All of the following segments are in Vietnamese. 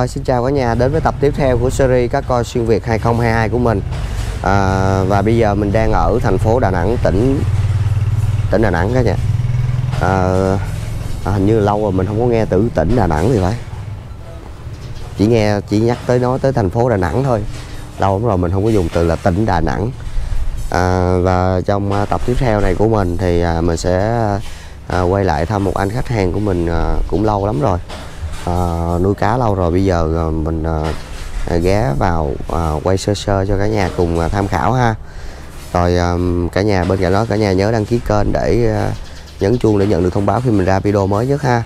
Rồi xin chào cả nhà. Đến với tập tiếp theo của series các coi xuyên Việt 2022 của mình. À, Và bây giờ mình đang ở thành phố Đà Nẵng tỉnh tỉnh Đà Nẵng cả nhà. À, à, Hình như lâu rồi mình không có nghe từ tỉnh Đà Nẵng thì phải. Chỉ nghe chỉ nhắc tới nói tới thành phố Đà Nẵng thôi. Lâu lắm rồi mình không có dùng từ là tỉnh Đà Nẵng. À, Và trong à, tập tiếp theo này của mình thì à, mình sẽ à, quay lại thăm một anh khách hàng của mình à, cũng lâu lắm rồi à, nuôi cá lâu rồi bây giờ à, mình à, ghé vào à, quay sơ sơ cho cả nhà cùng à, tham khảo ha. Rồi à, cả nhà bên cạnh đó cả nhà nhớ đăng ký kênh để à, nhấn chuông để nhận được thông báo khi mình ra video mới nhất ha.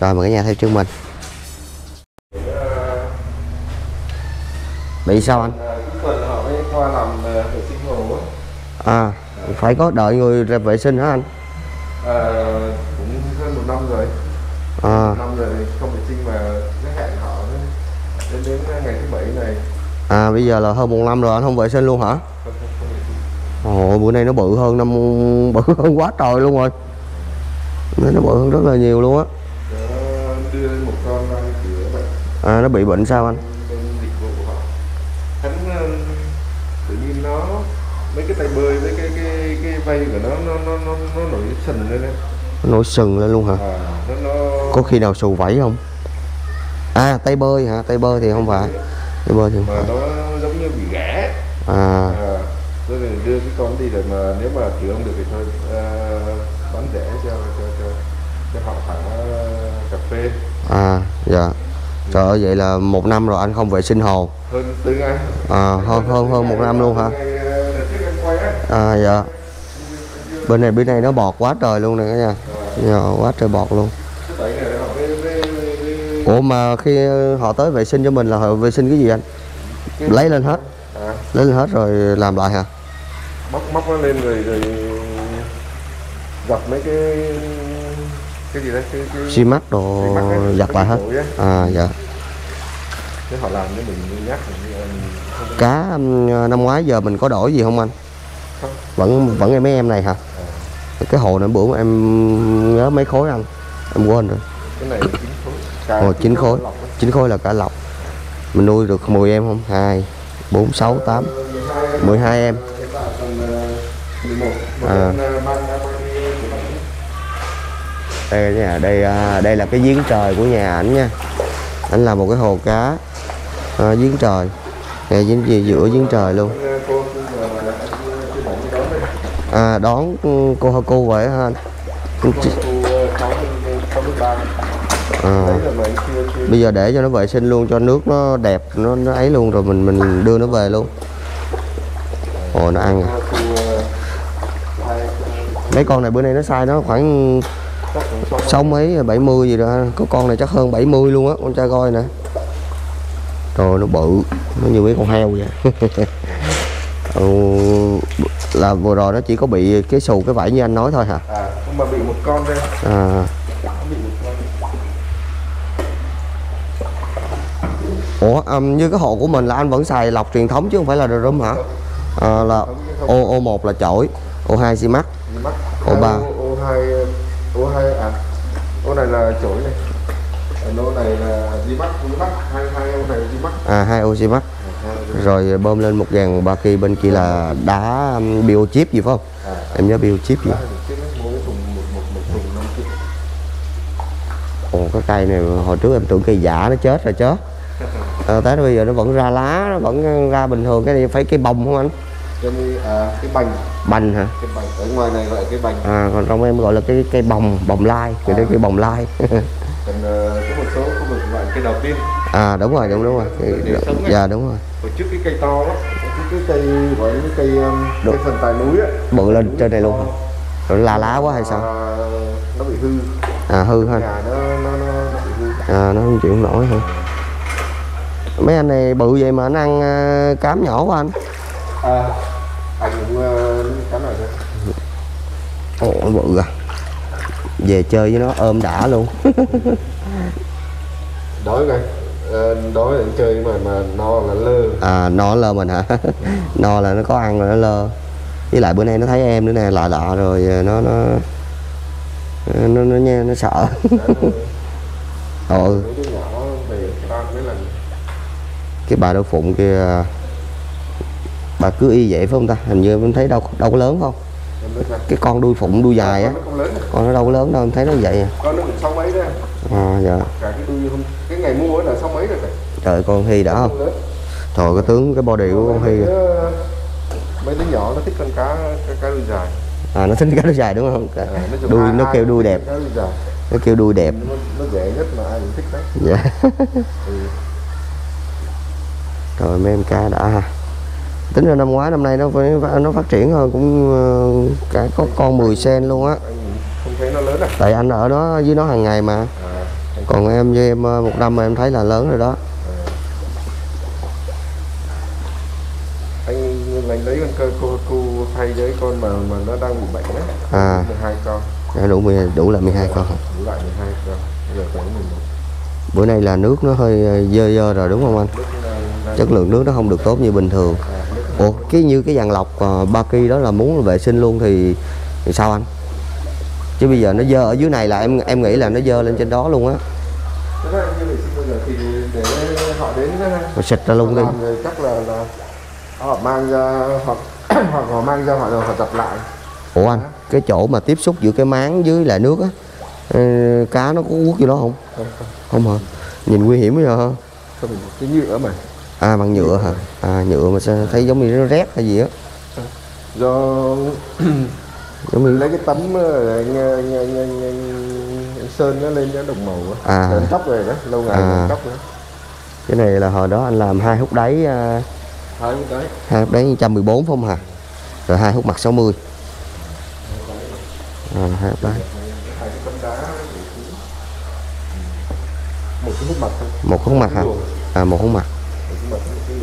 Rồi mời cả nhà theo chân mình. Bị sao anh? Ờ, à phải có đợi người ra vệ sinh hả anh à, một năm rồi không vệ sinh mà cứ hẹn họ đến đến ngày thứ bảy này. À bây giờ là hơn một năm rồi anh không vệ sinh luôn hả? Không không, không vệ sinh. Ồ, bữa nay nó bự hơn năm bự hơn quá trời luôn rồi. Nên nó bự hơn rất là nhiều luôn á. Đưa một con bệnh. À, nó bị bệnh sao anh? Hắn ờ, tự nhiên nó mấy cái tay bơi với cái cái cái vây của nó nó nó nó, nó nổi sình lên nó nổi sừng lên luôn hả? À, nó nó có khi nào xù vảy không? À tay bơi hả? Tay bơi thì không phải. Tay bơi thì không mà phải. nó giống như bị ghẻ à. À, tôi đưa cái con đi rồi mà nếu mà chữa không được thì thôi à, bán rẻ cho cho cho cho họ thả cà phê. À dạ. Trời ơi vậy là một năm rồi anh không vệ sinh hồ. Hơn từ ngày. À, hơn hơn hơn một năm luôn hả? À dạ. Bên này bên này nó bọt quá trời luôn nè cả nhà. Dạ, quá trời bọt luôn thứ bảy này họ với với với- với ủa mà khi họ tới vệ sinh cho mình là họ vệ sinh cái gì anh? Lấy lên hết. À, lấy lên hết rồi làm lại hả? Móc móc nó lên rồi rồi dập mấy cái cái gì đấy cái cái xi mắc đồ giặt cái lại hết. à dạ. Thế họ làm cho mình nhắc mình cá um, năm ngoái giờ mình có đổi gì không anh? Không. vẫn vẫn em mấy em này hả? Cái hồ này bữa em nhớ mấy khối anh. Em quên rồi. Cái này Ồ, chín khối. chín khối là cả lọc. Mình nuôi được 10 em không? 2, 4, 6, 8 12 em. Ờ. À. Đây nhà, đây à, đây là cái giếng trời của nhà ảnh nha. Anh là một cái hồ cá. À, Giếng trời. Này giếng gì? Giữa giếng trời luôn. À, Đón cô Haku về hả anh? Cô Haku 63 à, bây giờ để cho nó vệ sinh luôn cho nước nó đẹp nó nó ấy luôn rồi mình mình đưa nó về luôn. Ồ nó ăn à. mấy con này bữa nay nó sai nó khoảng sáu mấy bảy mươi gì đó. Có con này chắc hơn 70 luôn á con trai coi nè. Rồi nó bự. Nó như mấy con heo vậy. Ừ, là vừa rồi nó chỉ có bị cái xù cái vảy như anh nói thôi hả? À mà bị một con đây. À, ủa um, như cái hộ của mình là anh vẫn xài lọc truyền thống chứ không phải là rơm hả? À, là ô ô một là chổi ô hai xi mắt Ô ba. ô hai ô hai à ô này là chổi này. Ô này là di mắt di mắt hai hai ô này di mắt à hai ô xi hai rồi bơm lên một dàn ba kỳ bên kia là đá um, bio chip gì phải không? À. Em nhớ bio chip gì? Ồ cái cây này hồi trước em tưởng cây giả nó chết rồi chứ à, tới bây giờ nó vẫn ra lá nó vẫn ra bình thường cái này phải cây bồng không anh? Nên à, cái bành. Bành hả? Cái bành ở ngoài này gọi cái bành. À còn trong em gọi là cái cây bồng bồng lai cái đấy cây bồng lai. Còn ờ, có một số vực gọi là cây đầu tiên. À đúng rồi đúng đúng rồi. Sống ấy. dạ đúng rồi. Hồi trước cái cây to á cái, cái cây gọi cái cây Đúng. cái phần tài núi á. Bự lên trên này luôn hả? rồi nó la lá quá hay sao? À, nó bị hư. À hư nhà nó nó nó, nó bị hư. À nó không chịu nổi hả mấy anh này bự vậy mà anh ăn à, cám nhỏ quá anh. À anh cũng uh, cái này thôi. Ồ nó bự à. Về chơi với nó ôm đã luôn. Đói rồi Ờ, đói là chơi mà mà no là lơ. À no nó lơ mình hả? No là nó có ăn rồi nó lơ. Với lại bữa nay nó thấy em nữa nè lạ lạ rồi nó nó nó nó, nó, nó sợ. Ồ, ừ. mấy đứa nhỏ về cái ăn mấy lần cái bà đậu phụng kia bà cứ y vậy phải không ta? Hình như em thấy đâu đâu có lớn không? Cái con đuôi phụng đuôi dài á. Con nó không lớn con nó đâu có lớn đâu em thấy nó vậy à, con nó cũng sáu mấy đấy à dạ. Cả cái đuôi không cái ngày mua là sáu mấy rồi phải trời con Hy đã. Không trời cái tướng cái body của con Hy mấy đứa, mấy đứa nhỏ nó thích con cá cá, cá đuôi dài. À nó thích cái đuôi dài đúng không? À, đuôi nó kêu đuôi đẹp. cá nó kêu đuôi đẹp. Nó, nó rẻ nhất mà ai cũng thích đấy dạ. Ừ. rồi mấy em ca đã ha tính ra năm ngoái năm nay nó nó phát triển hơn cũng ờ, cả có con 10 sen luôn á. Anh không thấy nó lớn à, tại anh ở đó với nó hàng ngày mà. À. Còn em với em ờ, một năm mà em thấy là lớn rồi đó. Anh lấy con cơ cô cô thay với con mà mà nó đang bị bệnh đấy À. 12 con. Đã đủ 10, đủ là 12 con. Đủ lại 12 con. Giờ khoảng 11 bữa nay là nước nó hơi ờ, dơ dơ rồi đúng không anh? Nước chất lượng nước nó không được tốt như bình thường. Ủa cái như cái dàn lọc uh, ba kỳ đó là muốn vệ sinh luôn thì, thì sao anh? Chứ bây giờ nó dơ ở dưới này là em em nghĩ là nó dơ lên trên đó luôn á. Họ đến rồi xịt ra luôn đi. Rồi chắc là, là họ mang ra hoặc hoặc họ mang ra họ họ tập lại. Ủa anh cái chỗ mà tiếp xúc giữa cái máng với lại nước á ờ, cá nó có quất vô đó không? Không. Hả? Nhìn nguy hiểm bây giờ hả? Cái nhựa mà à bằng nhựa hả? À nhựa mà sao thấy giống như nó rét hay gì á? Do giống như lấy cái tấm ờ, anh, anh, anh, anh, anh, anh sơn nó lên nó đồng màu á. À. Lên tóc rồi đó lâu ngày À. tóc nữa. Cái này là hồi đó anh làm hai hút đáy à, hai cái đấy hai hút đáy 114 phải không hả? Rồi hai hút mặt 60 à, hai hút đáy. Đá một cái hút mặt một hút mặt hả? À một hút mặt một cái mặt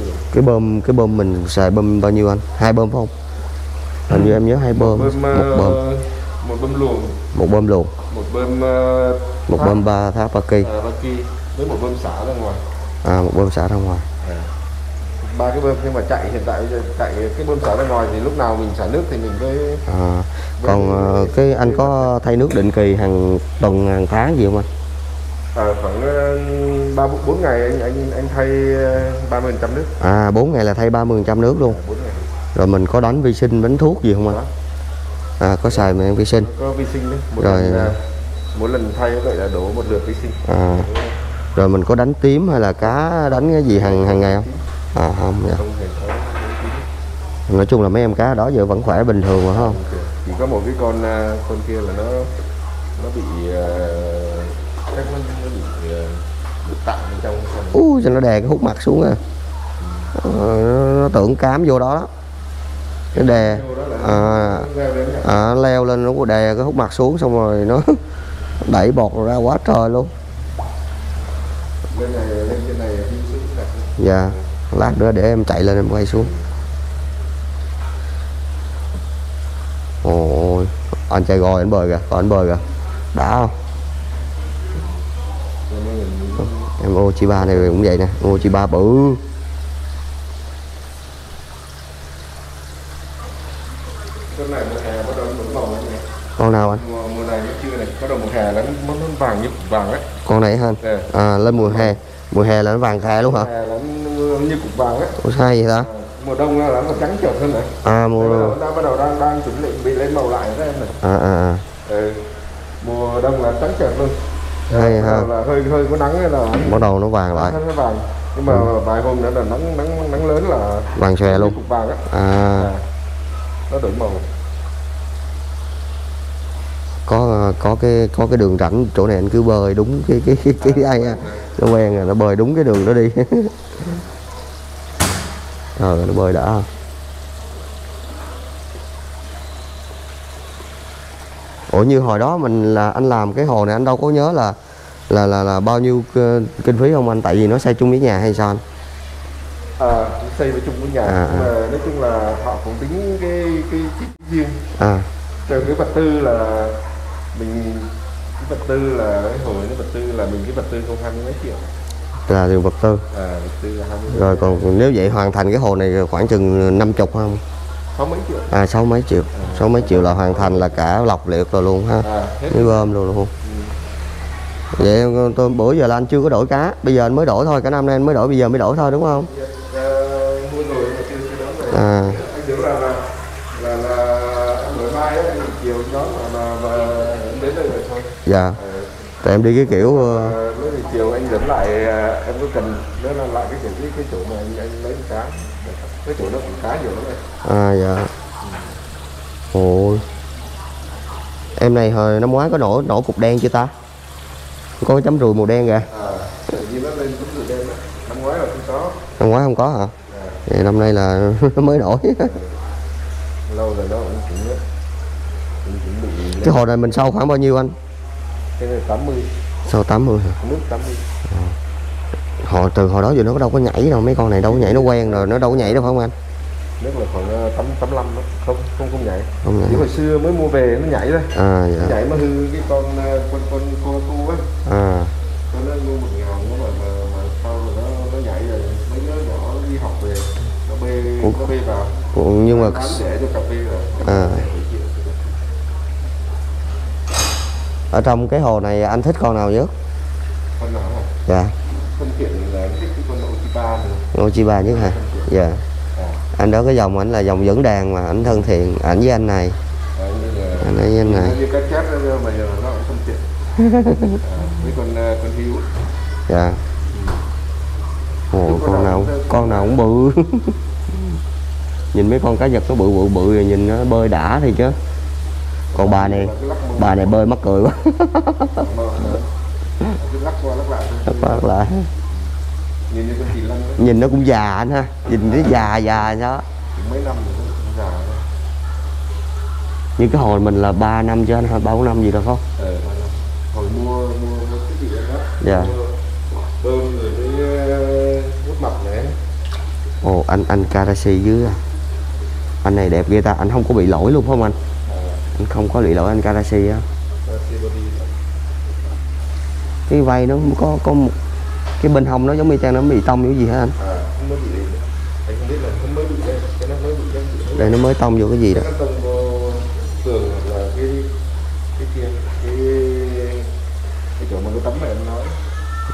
một cái luồng. bơm cái bơm mình xài bơm bao nhiêu anh? Hai bơm phải không? Hình như em nhớ hai bơm. Bơm, một ờ, bơm một bơm luồng. Một bơm luồn một bơm ờ, một tháp, bơm ba tháp ba kỳ. Ờ, Baki với một bơm xả ra ngoài. À một bơm xả ra ngoài. Ba cái bơm nhưng mà chạy hiện tại chạy cái bơm xả ra ngoài thì lúc nào mình xả nước thì mình mới à, còn ờ, cái anh có thay nước định kỳ hàng tuần hàng tháng gì không anh ờ, khoảng ờ, ba bốn ngày anh anh anh thay ba mươi phần trăm nước. À 4 ngày là thay 30 trăm nước luôn. Bốn ngày. Rồi mình có đánh vi sinh đánh thuốc gì không anh à có xài men vi sinh. Có vi sinh đấy. Một Rồi. lần ờ, mỗi lần thay vậy là đổ một lượt vi sinh. À. Rồi mình có đánh tím hay là cá đánh cái gì hàng hàng ngày không? À không dạ. không hề có nói chung là mấy em cá đó giờ vẫn khỏe bình thường mà không? Chỉ có một cái con ờ, con kia là nó nó bị uh, nó, nó bị bên trong ui cho nó đè cái hút mặt xuống à? Ờ, nó, nó tưởng cám vô đó đó cái đè. À, nó à, nó leo lên nó có đè cái hút mặt xuống xong rồi nó đẩy bọt ra quá trời luôn. Dạ lát nữa để em chạy lên em quay xuống. Ôi anh chạy gọi anh bơi kìa còn anh bơi kìa. Đã không Rồi mình em ô chi ba này cũng vậy nè ô chi ba bự con nào anh? Mùa, mùa này nó chưa này? Bắt đầu mùa hè là nó, nó vàng như cục vàng ấy. Con này anh? Nè, à lên mùa hè. Mùa hè là nó vàng khè luôn hả? Mùa hè là nó như cục vàng ấy. Ủa sao vậy ta? À, mùa đông là nó trắng trợt hơn này. À mùa đầu, đang bắt đầu đang đang chuẩn bị bị lên màu lại đó em này. À à à. Ừ. mùa đông là trắng trợt luôn Hay ha. là hơi hơi có nắng là bắt đầu nó vàng lại. Nó vàng. Nhưng mà vài hôm nữa là nắng nắng nắng lớn là vàng xòe luôn. cục vàng á. À. À. nó đổi màu. Có có cái có cái đường rãnh chỗ này anh cứ bơi đúng cái cái cái, cái, cái ai à. nó quen rồi nó bơi đúng cái đường đó đi. Ờ nó bơi đã ủa như hồi đó mình là anh làm cái hồ này anh đâu có nhớ là là là là bao nhiêu kinh phí không anh? Tại vì nó xây chung với nhà hay sao anh? À, xây với chung với nhà À, nhưng mà nói chung là họ cũng tính cái cái chi phí riêng. À. Từ cái vật tư là mình cái vật tư là cái hồi cái vật tư là mình cái vật tư không hai mươi mấy triệu. Là tiền vật tư. À vật tư là hai mươi mấy rồi còn nếu vậy hoàn thành cái hồ này khoảng chừng năm chục không sáu mấy triệu. À sáu mấy triệu. Sáu mấy triệu là hoàn thành là cả lọc liệt rồi luôn ha. À với bơm rồi luôn. Vậy tôi bữa giờ là anh chưa có đổi cá. Bây giờ anh mới đổi thôi cả năm nay anh mới đổi bây giờ mới đổi thôi đúng không? Đóng rồi à. Đó dạ. Ờ, tại em đi cái kiểu ờ, ờ, thì chiều anh dẫn lại à, em có cần nữa là lại cái chỗ cái, cái chỗ mà anh anh lấy cá cái chỗ nó cũng cá nhiều lắm này à dạ. Ôi. Em này hồi năm ngoái có nổi nổi cục đen chưa ta? Có chấm ruồi màu đen kìa. À tự nhiên nó lên cũng được đen đó. năm ngoái là không có. Năm ngoái không có hả? À, vậy năm nay là nó mới nổi lâu rồi đó anh cũng cũng cũng bị cái hồ này mình sâu khoảng bao nhiêu anh? Cái này 80 sâu 80 hả? Nước 80 hồi từ hồi đó giờ nó đâu có nhảy đâu mấy con này đâu có nhảy nó quen rồi nó đâu có nhảy đâu phải không anh? Nước là khoảng ờ, 8 85 đó không không không nhảy. Không nhảy. Hồi xưa mới mua về nó nhảy thôi. À dạ. Nhảy mà hư cái con ờ, con con con tu á. À. Nó mua một ngàn nó mà mà, mà sau rồi nó nó nhảy rồi mấy đứa nhỏ đi học về nó bê Ủa? nó bê vào. Nhưng mà rẻ cho cà phê rồi. À. ở trong cái hồ này anh thích con nào nhất? Con nào? Hả dạ thân thiện là anh thích cái con nội chi ba này Ochiba nhất hả? Dạ. Anh đó cái dòng ảnh là dòng dẫn đàn mà ảnh thân thiện ảnh với anh này. Anh ấy với anh này. À, với con ờ, con hiếu. Dạ. Ồ con nào con nào cũng bự. Nhìn mấy con cá vật nó bự bự bự rồi nhìn nó bơi đã thì chứ. Còn bà này bà này bơi mắc cười quá. Cứ lắc qua lắc lại thôi. Rất là lại nhìn đó nó cũng già anh ha. Nhìn nó già già đó mấy năm rồi nó cũng già rồi như cái hồi mình là 3 năm chứ anh hai ba bốn năm gì đâu không? Ờ mà nó- hồi mua mua mua cái gì đó. Dạ. Mua bơm rồi với ờ, nước mập này. Ồ anh anh Karashi dưới à. Anh này đẹp ghê ta. Anh không có bị lỗi luôn phải không anh? À, anh không có bị lỗi anh Karashi á. Cái vây nó có có một cái bên hông nó giống như trang nó bị tông cái gì hả anh? À không mới bị anh không biết là không mới bị đây cái nó mới bị đây bị đây nó mới tông vô cái gì đó. Nó tông vô tường hoặc là cái cái kia cái cái chỗ mà cái tấm này em nói.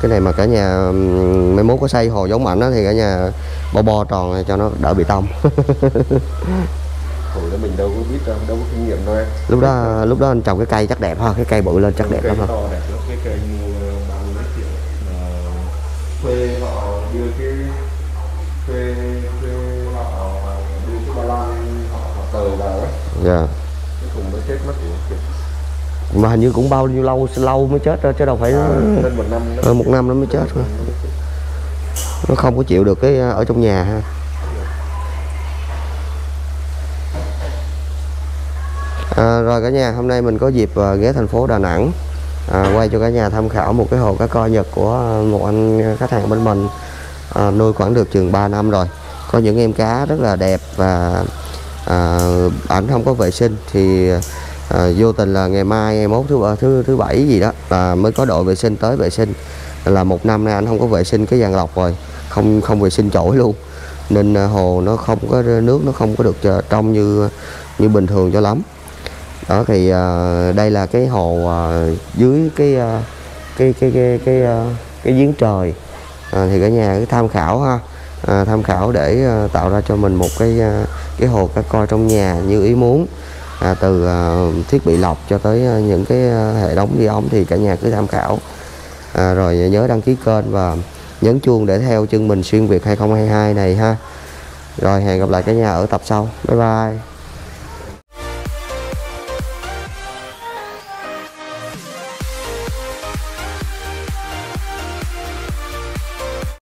Cái này mà cả nhà mai mốt có xây hồ giống ảnh á thì cả nhà bo bo tròn này cho nó đỡ bị tông. Hồi đó mình đâu có biết đâu đâu có kinh nghiệm đâu em. Lúc đó lúc đó anh trồng cái cây chắc đẹp ha cái cây bự lên chắc đẹp cây lắm ha đẹp lắm cái cây tời vào ấy dạ. Cuối cùng mới chết mất. Của mà hình như cũng bao nhiêu lâu lâu mới chết đó chứ đâu phải à, hơn một năm nó hơn một năm nó mới chết thôi. Nó không có chịu được cái ở trong nhà ha. À, rồi cả nhà hôm nay mình có dịp à, ghé thành phố Đà Nẵng. À, quay cho cả nhà tham khảo một cái hồ cá coi Nhật của một anh khách hàng bên mình. À, nuôi khoảng được chừng 3 năm rồi. Có những em cá rất là đẹp và à, ảnh không có vệ sinh thì à, vô tình là ngày mai ngày mốt thứ ba- thứ thứ bảy gì đó là mới có đội vệ sinh tới vệ sinh. Là một năm nay anh không có vệ sinh cái dàn lọc rồi không không vệ sinh chổi luôn. Nên à, hồ nó không có nước nó không có được à, trong như như bình thường cho lắm. Đó thì à, đây là cái hồ à, dưới cái à, cái cái cái cái à, cái giếng trời. À, thì cả nhà cứ tham khảo ha à, tham khảo để à, tạo ra cho mình một cái à, cái hồ cá coi trong nhà như ý muốn. À, từ à, thiết bị lọc cho tới à, những cái à, hệ thống đi ống thì cả nhà cứ tham khảo. À, rồi nhớ đăng ký kênh và nhấn chuông để theo chân mình xuyên việt 2022 này ha. Rồi hẹn gặp lại cả nhà ở tập sau. Bye bye.